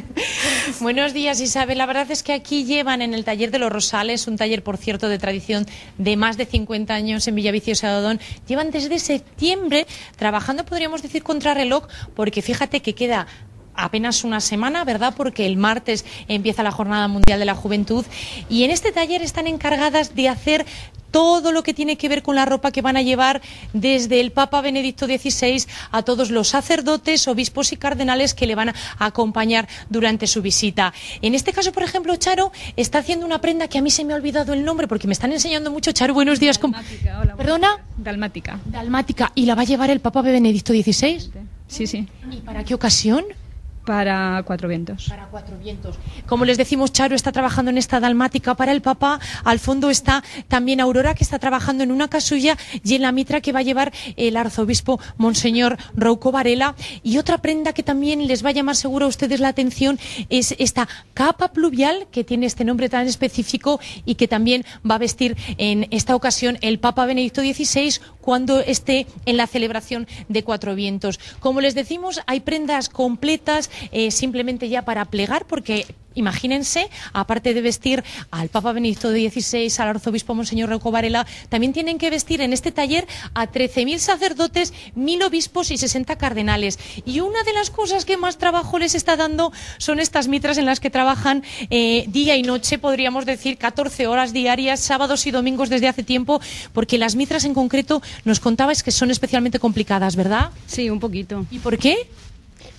Buenos días, Isabel. La verdad es que aquí llevan en el taller de los Rosales, un taller, por cierto, de tradición de más de 50 años en Villaviciosa de Odón. Llevan desde septiembre trabajando, podríamos decir, contra reloj, porque fíjate que queda apenas una semana, ¿verdad? Porque el martes empieza la Jornada Mundial de la Juventud y en este taller están encargadas de hacer todo lo que tiene que ver con la ropa que van a llevar desde el Papa Benedicto XVI a todos los sacerdotes, obispos y cardenales que le van a acompañar durante su visita. En este caso, por ejemplo, Charo está haciendo una prenda que a mí se me ha olvidado el nombre porque me están enseñando mucho. Charo, buenos días. Dalmática, hola, ¿Perdona? Dalmática. Dalmática. ¿Y la va a llevar el Papa Benedicto XVI? Sí, sí. ¿Y para qué ocasión? Para cuatro vientos. Para cuatro vientos. Como les decimos, Charo está trabajando en esta dalmática para el papá. Al fondo está también Aurora, que está trabajando en una casulla y en la mitra que va a llevar el arzobispo Monseñor Rouco Varela. Y otra prenda que también les va a llamar seguro a ustedes la atención es esta capa pluvial, que tiene este nombre tan específico y que también va a vestir en esta ocasión el Papa Benedicto XVI cuando esté en la celebración de Cuatro Vientos. Como les decimos, hay prendas completas eh, simplemente ya para plegar, porque imagínense, aparte de vestir al Papa Benedicto XVI, al arzobispo Monseñor Rocco Varela, también tienen que vestir en este taller a 13.000 sacerdotes, 1.000 obispos y 60 cardenales. Y una de las cosas que más trabajo les está dando son estas mitras en las que trabajan eh, día y noche, podríamos decir 14 horas diarias, sábados y domingos desde hace tiempo, porque las mitras en concreto nos contabais que son especialmente complicadas, ¿verdad? Sí, un poquito. ¿Y por qué?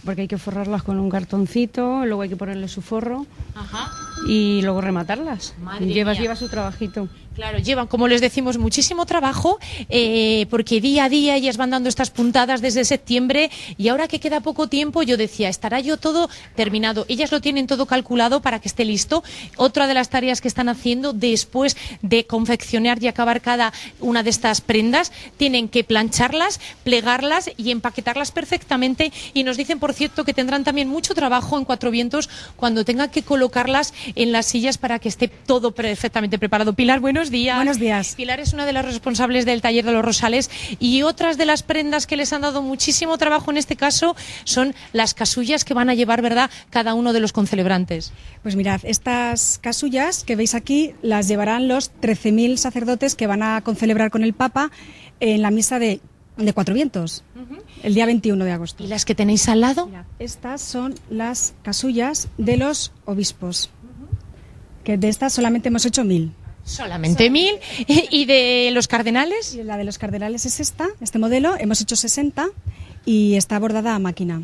Porque hay que forrarlas con un cartoncito, luego hay que ponerle su forro Ajá. y luego rematarlas. Madre llevas, mía. lleva su trabajito. Claro, llevan, como les decimos, muchísimo trabajo, eh, porque día a día ellas van dando estas puntadas desde septiembre y ahora que queda poco tiempo, yo decía, estará yo todo terminado. Ellas lo tienen todo calculado para que esté listo. Otra de las tareas que están haciendo después de confeccionar y acabar cada una de estas prendas, tienen que plancharlas, plegarlas y empaquetarlas perfectamente. Y nos dicen, por cierto, que tendrán también mucho trabajo en Cuatro Vientos cuando tengan que colocarlas en las sillas para que esté todo perfectamente preparado. Pilar, buenos días. Buenos días. Pilar es una de las responsables del taller de los Rosales y otras de las prendas que les han dado muchísimo trabajo en este caso son las casullas que van a llevar, ¿verdad?, cada uno de los concelebrantes. Pues mirad, estas casullas que veis aquí las llevarán los 13.000 sacerdotes que van a concelebrar con el Papa en la misa de, de Cuatro Vientos, el día 21 de agosto. ¿Y las que tenéis al lado? Estas son las casullas de los obispos, que de estas solamente hemos hecho mil. Solamente mil. ¿Y de los cardenales? Y la de los cardenales es esta, este modelo, hemos hecho 60 y está bordada a máquina.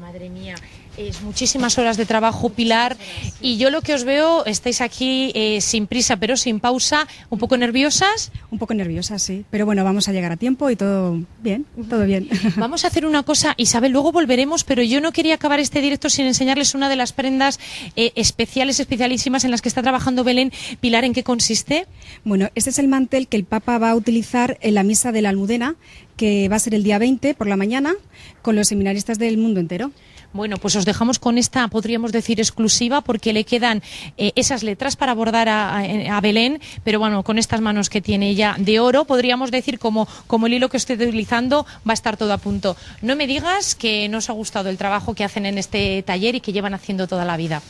Madre mía. Es muchísimas horas de trabajo, Pilar. Y yo lo que os veo, estáis aquí eh, sin prisa, pero sin pausa, un poco nerviosas. Un poco nerviosa, sí, pero bueno, vamos a llegar a tiempo y todo bien, todo bien. Vamos a hacer una cosa, Isabel, luego volveremos, pero yo no quería acabar este directo sin enseñarles una de las prendas eh, especiales, especialísimas en las que está trabajando Belén. Pilar, ¿en qué consiste? Bueno, este es el mantel que el Papa va a utilizar en la misa de la Almudena, que va a ser el día 20 por la mañana, con los seminaristas del mundo entero. Bueno, pues os dejamos con esta, podríamos decir, exclusiva, porque le quedan eh, esas letras para bordar a, a- a Belén, pero bueno, con estas manos que tiene ella de oro, podríamos decir, como, como el hilo que estoy utilizando, va a estar todo a punto. No me digas que no os ha gustado el trabajo que hacen en este taller y que llevan haciendo toda la vida.